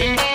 Yeah.